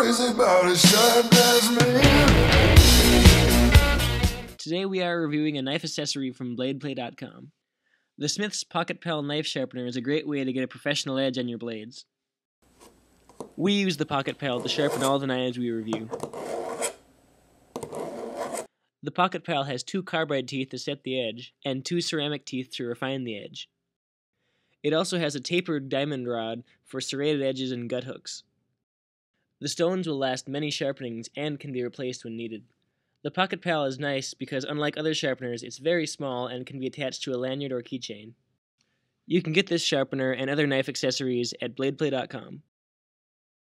crazy about as sharp as me. Today we are reviewing a knife accessory from BladePlay.com. The Smith's Pocket Pal knife sharpener is a great way to get a professional edge on your blades. We use the Pocket Pal to sharpen all the knives we review. The Pocket Pal has two carbide teeth to set the edge, and two ceramic teeth to refine the edge. It also has a tapered diamond rod for serrated edges and gut hooks. The stones will last many sharpenings and can be replaced when needed. The Pocket Pal is nice because, unlike other sharpeners, it's very small and can be attached to a lanyard or keychain. You can get this sharpener and other knife accessories at bladeplay.com.